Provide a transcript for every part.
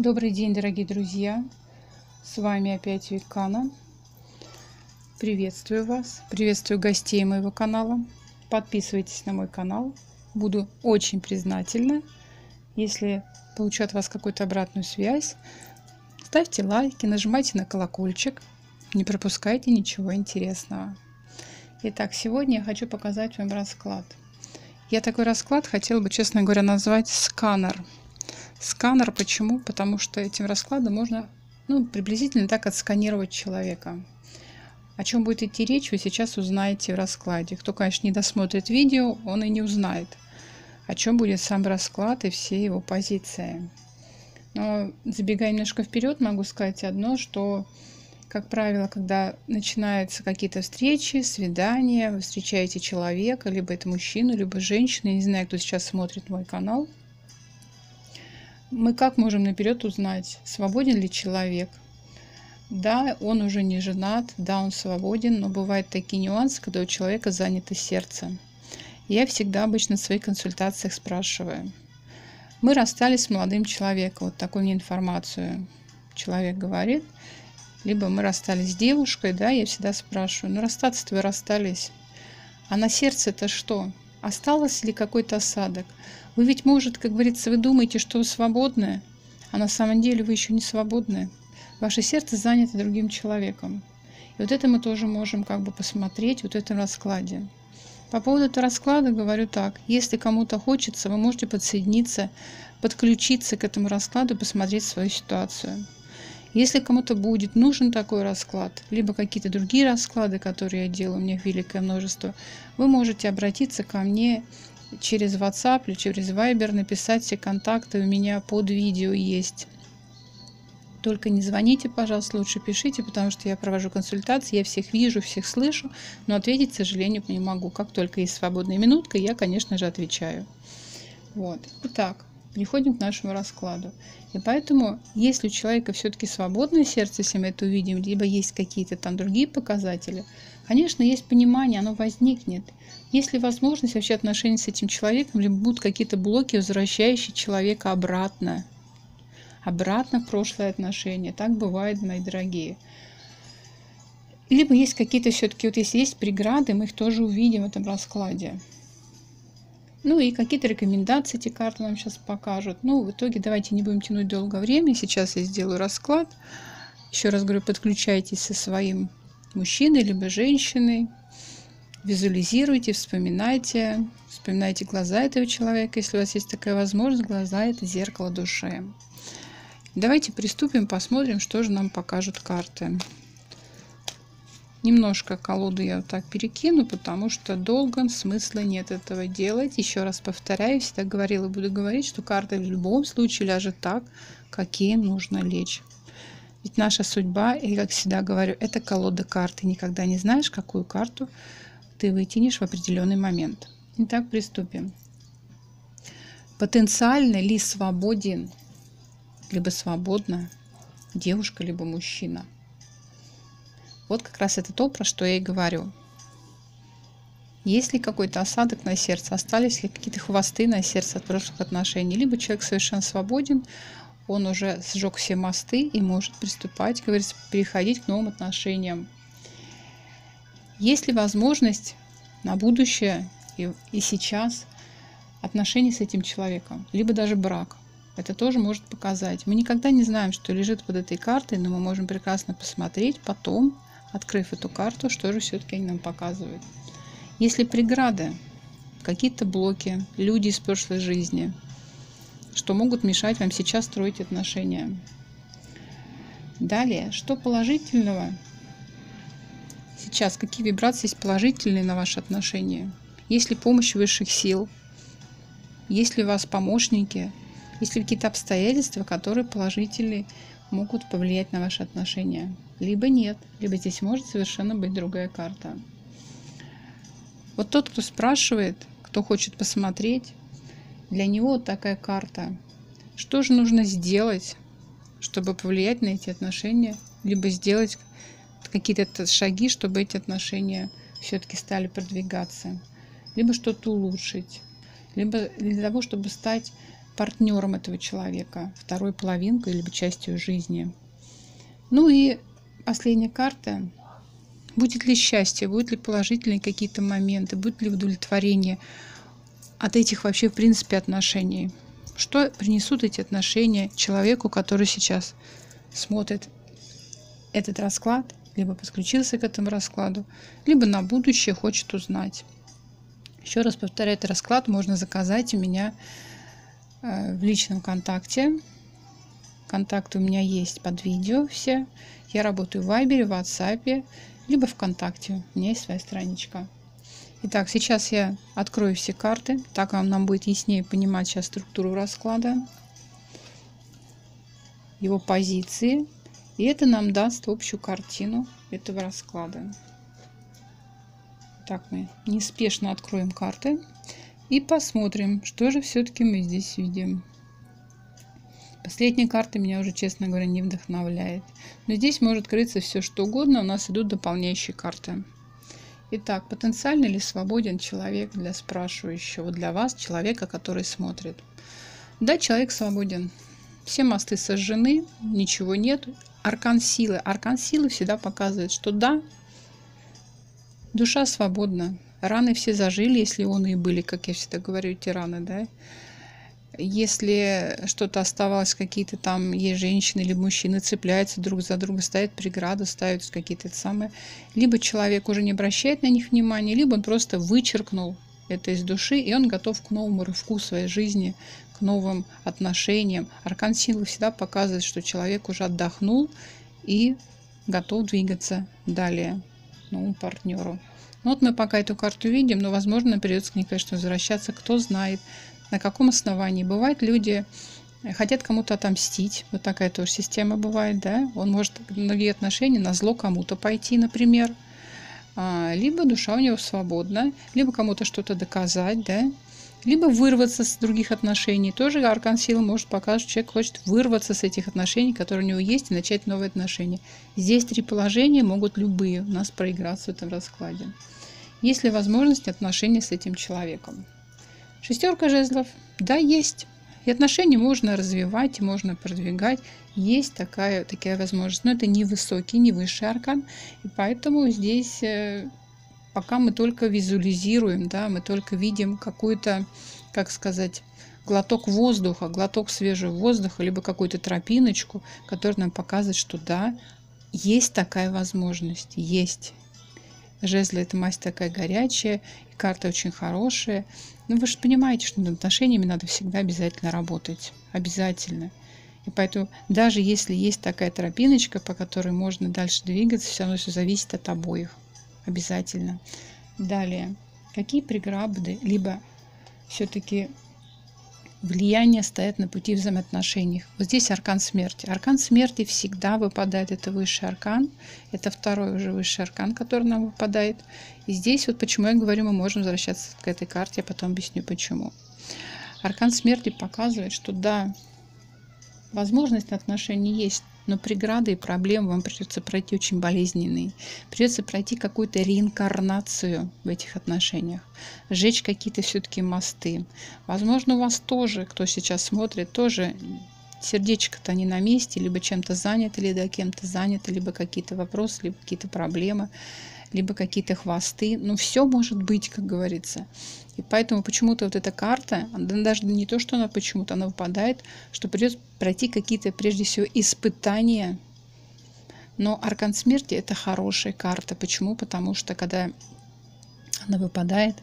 Добрый день, дорогие друзья! С вами опять Викана. Приветствую вас, приветствую гостей моего канала. Подписывайтесь на мой канал. Буду очень признательна, если получу от вас какую-то обратную связь. Ставьте лайки, нажимайте на колокольчик. Не пропускайте ничего интересного. Итак, сегодня я хочу показать вам расклад. Я такой расклад хотела бы, честно говоря, назвать сканер – Сканер почему? Потому что этим раскладом можно ну, приблизительно так отсканировать человека. О чем будет идти речь, вы сейчас узнаете в раскладе. Кто, конечно, не досмотрит видео, он и не узнает, о чем будет сам расклад и все его позиции. Но забегая немножко вперед, могу сказать одно, что, как правило, когда начинаются какие-то встречи, свидания, вы встречаете человека, либо это мужчину, либо женщину, я не знаю, кто сейчас смотрит мой канал – мы как можем наперед узнать, свободен ли человек? Да, он уже не женат, да, он свободен, но бывают такие нюансы, когда у человека занято сердце. Я всегда обычно в своих консультациях спрашиваю. Мы расстались с молодым человеком, вот такую мне информацию человек говорит. Либо мы расстались с девушкой, да, я всегда спрашиваю, ну расстаться-то вы расстались. А на сердце это что? Осталось ли какой-то осадок? Вы ведь, может, как говорится, вы думаете, что вы свободны, а на самом деле вы еще не свободны. Ваше сердце занято другим человеком. И вот это мы тоже можем как бы посмотреть вот в этом раскладе. По поводу этого расклада говорю так. Если кому-то хочется, вы можете подсоединиться, подключиться к этому раскладу, посмотреть свою ситуацию. Если кому-то будет нужен такой расклад, либо какие-то другие расклады, которые я делаю, у меня великое множество, вы можете обратиться ко мне через WhatsApp или через Viber, написать все контакты у меня под видео есть. Только не звоните, пожалуйста, лучше пишите, потому что я провожу консультации, я всех вижу, всех слышу, но ответить, к сожалению, не могу. Как только есть свободная минутка, я, конечно же, отвечаю. Вот. Итак, переходим к нашему раскладу. И поэтому, если у человека все-таки свободное сердце, если мы это увидим, либо есть какие-то там другие показатели, конечно, есть понимание, оно возникнет. Есть ли возможность вообще отношений с этим человеком, либо будут какие-то блоки, возвращающие человека обратно, обратно в прошлое отношение. Так бывает, мои дорогие. Либо есть какие-то все-таки, вот если есть преграды, мы их тоже увидим в этом раскладе. Ну и какие-то рекомендации эти карты нам сейчас покажут. Ну, в итоге давайте не будем тянуть долгое время. Сейчас я сделаю расклад. Еще раз говорю, подключайтесь со своим мужчиной либо женщиной. Визуализируйте, вспоминайте. Вспоминайте глаза этого человека. Если у вас есть такая возможность, глаза – это зеркало души. Давайте приступим, посмотрим, что же нам покажут карты. Немножко колоду я вот так перекину, потому что долго смысла нет этого делать. Еще раз повторяю, всегда говорила и буду говорить, что карта в любом случае ляжет так, какие нужно лечь. Ведь наша судьба, и как всегда говорю, это колода карт. Ты никогда не знаешь, какую карту ты вытянешь в определенный момент. Итак, приступим. Потенциально ли свободен, либо свободна девушка, либо мужчина – вот как раз это то, про что я и говорю. Есть ли какой-то осадок на сердце, остались ли какие-то хвосты на сердце от прошлых отношений, либо человек совершенно свободен, он уже сжег все мосты и может приступать, говорится, переходить к новым отношениям. Есть ли возможность на будущее и, и сейчас отношения с этим человеком, либо даже брак? Это тоже может показать. Мы никогда не знаем, что лежит под этой картой, но мы можем прекрасно посмотреть потом, открыв эту карту, что же все-таки они нам показывают. Если преграды, какие-то блоки, люди из прошлой жизни, что могут мешать вам сейчас строить отношения. Далее, что положительного сейчас, какие вибрации есть положительные на ваши отношения? Есть ли помощь высших сил? Есть ли у вас помощники? Есть ли какие-то обстоятельства, которые положительные могут повлиять на ваши отношения? либо нет, либо здесь может совершенно быть другая карта. Вот тот, кто спрашивает, кто хочет посмотреть, для него такая карта. Что же нужно сделать, чтобы повлиять на эти отношения, либо сделать какие-то шаги, чтобы эти отношения все-таки стали продвигаться, либо что-то улучшить, либо для того, чтобы стать партнером этого человека, второй половинкой либо частью жизни. Ну и последняя карта. Будет ли счастье, будут ли положительные какие-то моменты, будет ли удовлетворение от этих вообще в принципе отношений. Что принесут эти отношения человеку, который сейчас смотрит этот расклад, либо подключился к этому раскладу, либо на будущее хочет узнать. Еще раз повторяю, этот расклад можно заказать у меня в личном контакте. Контакты у меня есть под видео все. Я работаю в Вайбере, в WhatsApp, либо ВКонтакте. У меня есть своя страничка. Итак, сейчас я открою все карты. Так вам нам будет яснее понимать сейчас структуру расклада, его позиции. И это нам даст общую картину этого расклада. Так, мы неспешно откроем карты и посмотрим, что же все-таки мы здесь видим. Последняя карта меня уже, честно говоря, не вдохновляет. Но здесь может крыться все что угодно. У нас идут дополняющие карты. Итак, потенциально ли свободен человек для спрашивающего, для вас, человека, который смотрит? Да, человек свободен. Все мосты сожжены, ничего нет. Аркан силы. Аркан силы всегда показывает, что да, душа свободна. Раны все зажили, если он и были, как я всегда говорю, эти раны, да если что-то оставалось, какие-то там есть женщины или мужчины цепляются друг за друга, ставят преграды, ставят какие-то самые... Либо человек уже не обращает на них внимания, либо он просто вычеркнул это из души, и он готов к новому рывку своей жизни, к новым отношениям. Аркан силы всегда показывает, что человек уже отдохнул и готов двигаться далее новому партнеру. Ну вот мы пока эту карту видим, но, возможно, придется к ней, конечно, возвращаться, кто знает на каком основании. Бывают люди хотят кому-то отомстить. Вот такая тоже система бывает, да. Он может многие отношения на зло кому-то пойти, например. А, либо душа у него свободна, либо кому-то что-то доказать, да. Либо вырваться с других отношений. Тоже аркан силы может показать, что человек хочет вырваться с этих отношений, которые у него есть, и начать новые отношения. Здесь три положения могут любые у нас проиграться в этом раскладе. Есть ли возможность отношения с этим человеком? Шестерка жезлов. Да, есть. И отношения можно развивать, можно продвигать. Есть такая, такая возможность. Но это не высокий, не высший аркан. И поэтому здесь э, пока мы только визуализируем, да, мы только видим какую-то, как сказать, глоток воздуха, глоток свежего воздуха, либо какую-то тропиночку, которая нам показывает, что да, есть такая возможность, есть. Жезлы – это масть такая горячая, и карта очень хорошая. Но ну, вы же понимаете, что над отношениями надо всегда обязательно работать. Обязательно. И поэтому даже если есть такая тропиночка, по которой можно дальше двигаться, все равно все зависит от обоих. Обязательно. Далее. Какие преграды, либо все-таки влияние стоят на пути взаимоотношений. Вот здесь аркан смерти. Аркан смерти всегда выпадает. Это высший аркан. Это второй уже высший аркан, который нам выпадает. И здесь вот почему я говорю, мы можем возвращаться к этой карте. Я потом объясню почему. Аркан смерти показывает, что да, возможность отношений есть, но преграды и проблемы вам придется пройти очень болезненные. Придется пройти какую-то реинкарнацию в этих отношениях, сжечь какие-то все-таки мосты. Возможно, у вас тоже, кто сейчас смотрит, тоже сердечко-то не на месте, либо чем-то занято, либо кем-то занято, либо какие-то вопросы, либо какие-то проблемы, либо какие-то хвосты. Ну, все может быть, как говорится. И поэтому почему-то вот эта карта, она даже не то, что она почему-то, она выпадает, что придется пройти какие-то, прежде всего, испытания. Но Аркан Смерти – это хорошая карта. Почему? Потому что когда она выпадает,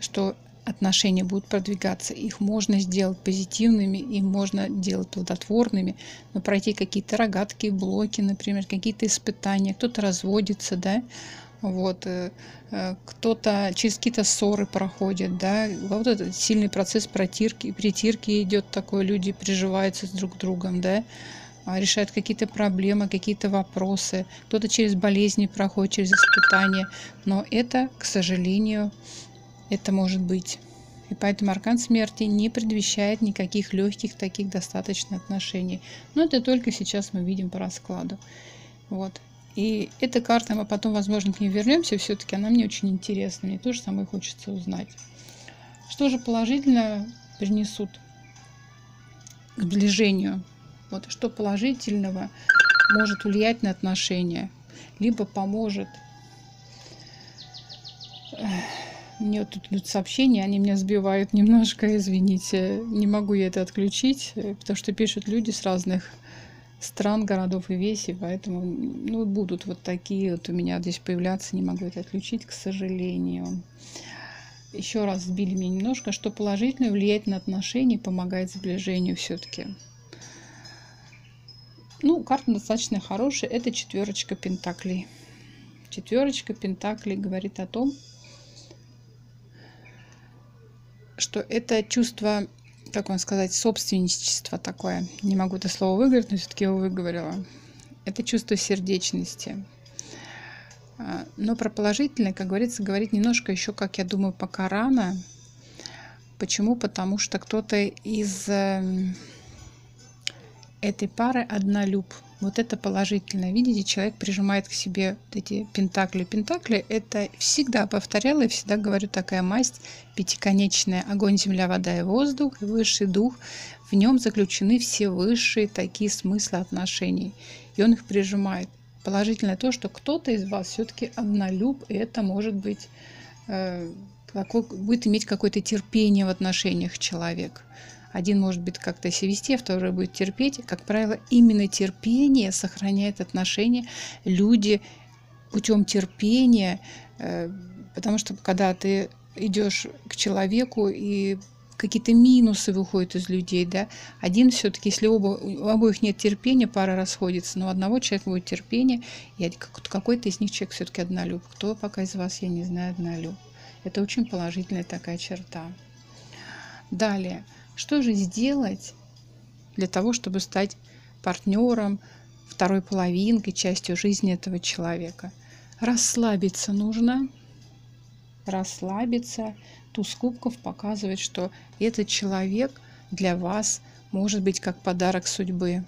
что отношения будут продвигаться, их можно сделать позитивными, их можно делать плодотворными, но пройти какие-то рогатки, блоки, например, какие-то испытания, кто-то разводится, да, вот, э, э, кто-то через какие-то ссоры проходит, да, вот этот сильный процесс протирки, притирки идет такой, люди приживаются с друг другом, да, а, решают какие-то проблемы, какие-то вопросы, кто-то через болезни проходит, через испытания, но это, к сожалению, это может быть. И поэтому аркан смерти не предвещает никаких легких таких достаточно отношений. Но это только сейчас мы видим по раскладу. Вот. И эта карта, мы потом, возможно, к ней вернемся, все-таки она мне очень интересна, мне тоже самой хочется узнать. Что же положительно принесут к сближению. Вот что положительного может влиять на отношения, либо поможет. Мне вот тут идут сообщения, они меня сбивают немножко, извините. Не могу я это отключить, потому что пишут люди с разных стран, городов и весей, поэтому ну, будут вот такие вот у меня здесь появляться, не могу это отключить, к сожалению. Еще раз сбили меня немножко, что положительно влияет на отношения, помогает сближению все-таки. Ну, карта достаточно хорошая, это четверочка пентаклей. Четверочка пентаклей говорит о том, что это чувство как вам сказать, собственничество такое. Не могу это слово выговорить, но все-таки его выговорила. Это чувство сердечности. А, но про положительное, как говорится, говорить немножко еще, как я думаю, пока рано. Почему? Потому что кто-то из эм, этой пары однолюб. Вот это положительно. Видите, человек прижимает к себе вот эти пентакли. Пентакли это всегда повторяла и всегда говорю такая масть пятиконечная. Огонь, земля, вода и воздух, и высший дух. В нем заключены все высшие такие смыслы отношений. И он их прижимает. Положительное то, что кто-то из вас все-таки однолюб, и это может быть э, какой, будет иметь какое-то терпение в отношениях человек. Один может быть как-то себя вести, а второй будет терпеть. Как правило, именно терпение сохраняет отношения. Люди путем терпения, э, потому что когда ты идешь к человеку и какие-то минусы выходят из людей, да. Один все-таки, если оба, у обоих нет терпения, пара расходится, но у одного человека будет терпение, и какой-то из них человек все-таки однолюб. Кто пока из вас, я не знаю, однолюб. Это очень положительная такая черта. Далее. Что же сделать для того, чтобы стать партнером, второй половинкой, частью жизни этого человека? Расслабиться нужно. Расслабиться. Туз кубков показывает, что этот человек для вас может быть как подарок судьбы.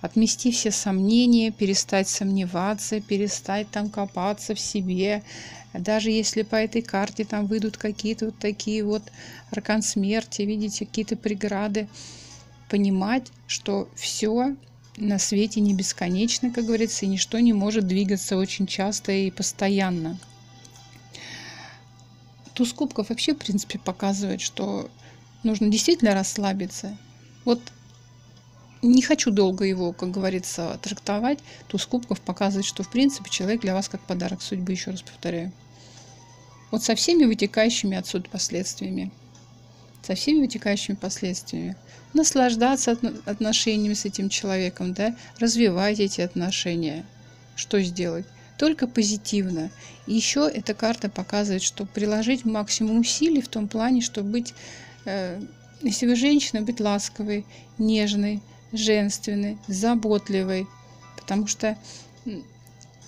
Отмести все сомнения, перестать сомневаться, перестать там копаться в себе, даже если по этой карте там выйдут какие-то вот такие вот аркан смерти, видите, какие-то преграды, понимать, что все на свете не бесконечно, как говорится, и ничто не может двигаться очень часто и постоянно. Туз кубков вообще, в принципе, показывает, что нужно действительно расслабиться. Вот не хочу долго его, как говорится, трактовать. Туз кубков показывает, что, в принципе, человек для вас как подарок судьбы, еще раз повторяю. Вот со всеми вытекающими отсюда последствиями. Со всеми вытекающими последствиями. Наслаждаться отношениями с этим человеком, да, развивать эти отношения. Что сделать? Только позитивно. И еще эта карта показывает, что приложить максимум усилий в том плане, чтобы быть, э, если вы женщина, быть ласковой, нежной, женственной, заботливой. Потому что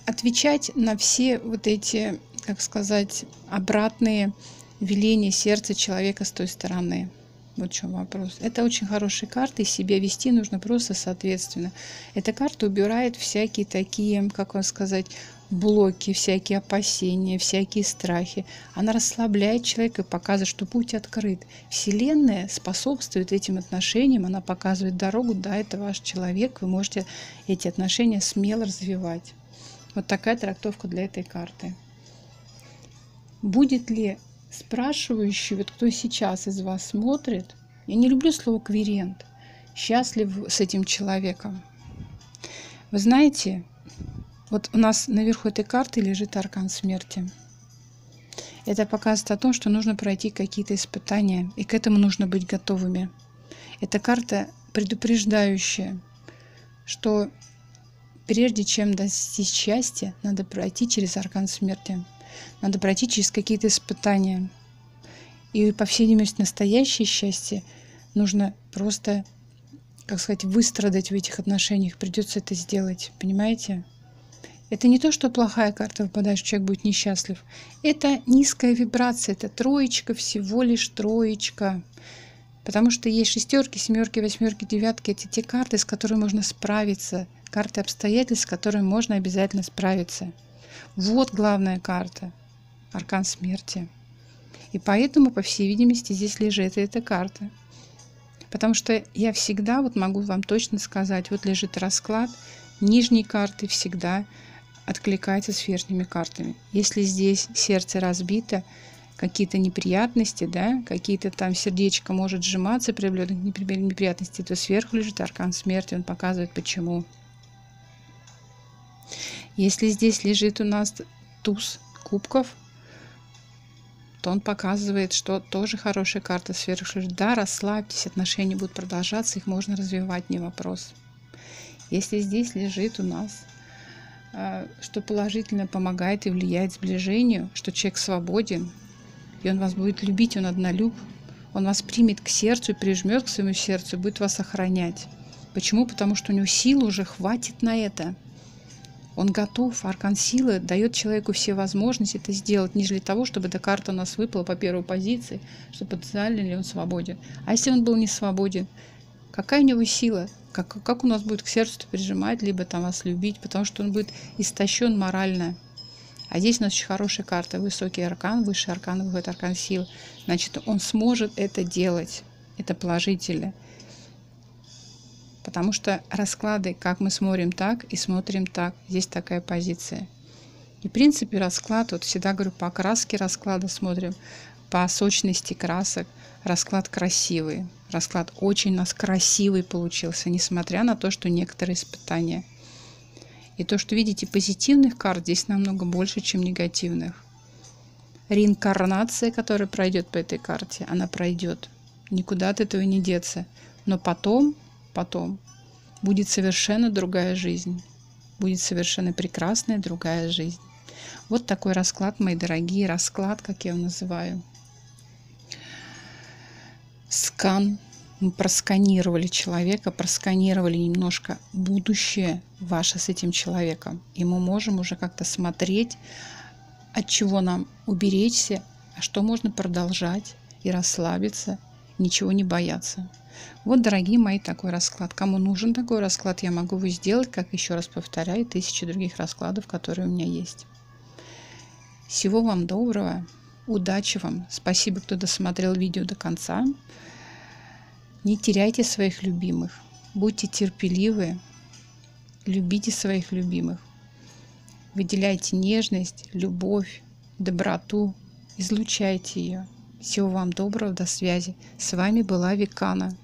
отвечать на все вот эти как сказать, обратные веления сердца человека с той стороны. Вот в чем вопрос. Это очень хорошая карта, и себя вести нужно просто соответственно. Эта карта убирает всякие такие, как вам сказать, блоки, всякие опасения, всякие страхи. Она расслабляет человека и показывает, что путь открыт. Вселенная способствует этим отношениям, она показывает дорогу, да, это ваш человек, вы можете эти отношения смело развивать. Вот такая трактовка для этой карты будет ли спрашивающий, вот кто сейчас из вас смотрит, я не люблю слово кверент, счастлив с этим человеком. Вы знаете, вот у нас наверху этой карты лежит аркан смерти. Это показывает о том, что нужно пройти какие-то испытания, и к этому нужно быть готовыми. Это карта предупреждающая, что прежде чем достичь счастья, надо пройти через аркан смерти. Надо пройти через какие-то испытания. И, по всей видимости, настоящее счастье нужно просто, как сказать, выстрадать в этих отношениях. Придется это сделать, понимаете? Это не то, что плохая карта выпадает, что человек будет несчастлив. Это низкая вибрация, это троечка, всего лишь троечка. Потому что есть шестерки, семерки, восьмерки, девятки. Это те карты, с которыми можно справиться. Карты обстоятельств, с которыми можно обязательно справиться. Вот главная карта. Аркан смерти. И поэтому, по всей видимости, здесь лежит эта карта. Потому что я всегда вот могу вам точно сказать, вот лежит расклад, нижние карты всегда откликаются с верхними картами. Если здесь сердце разбито, какие-то неприятности, да, какие-то там сердечко может сжиматься при неприятностях, то сверху лежит аркан смерти, он показывает почему. Если здесь лежит у нас туз кубков, то он показывает, что тоже хорошая карта сверху. Да, расслабьтесь, отношения будут продолжаться, их можно развивать, не вопрос. Если здесь лежит у нас, а, что положительно помогает и влияет сближению, что человек свободен, и он вас будет любить, он однолюб, он вас примет к сердцу, прижмет к своему сердцу, будет вас охранять. Почему? Потому что у него сил уже хватит на это. Он готов, аркан силы дает человеку все возможности это сделать, не для того, чтобы эта карта у нас выпала по первой позиции, что потенциально ли он свободен. А если он был не свободен, какая у него сила? Как, как у нас будет к сердцу прижимать, либо там вас любить, потому что он будет истощен морально. А здесь у нас очень хорошая карта, высокий аркан, высший аркан, выходит аркан силы. Значит, он сможет это делать. Это положительно. Потому что расклады, как мы смотрим так и смотрим так, здесь такая позиция. И в принципе расклад, вот всегда говорю, по окраске расклада смотрим, по сочности красок, расклад красивый. Расклад очень у нас красивый получился, несмотря на то, что некоторые испытания. И то, что видите, позитивных карт здесь намного больше, чем негативных. Реинкарнация, которая пройдет по этой карте, она пройдет. Никуда от этого не деться. Но потом потом будет совершенно другая жизнь. Будет совершенно прекрасная другая жизнь. Вот такой расклад, мои дорогие, расклад, как я его называю. Скан. Мы просканировали человека, просканировали немножко будущее ваше с этим человеком. И мы можем уже как-то смотреть, от чего нам уберечься, а что можно продолжать и расслабиться, ничего не бояться. Вот, дорогие мои, такой расклад. Кому нужен такой расклад, я могу его сделать, как еще раз повторяю, тысячи других раскладов, которые у меня есть. Всего вам доброго, удачи вам. Спасибо, кто досмотрел видео до конца. Не теряйте своих любимых. Будьте терпеливы. Любите своих любимых. Выделяйте нежность, любовь, доброту. Излучайте ее. Всего вам доброго, до связи. С вами была Викана.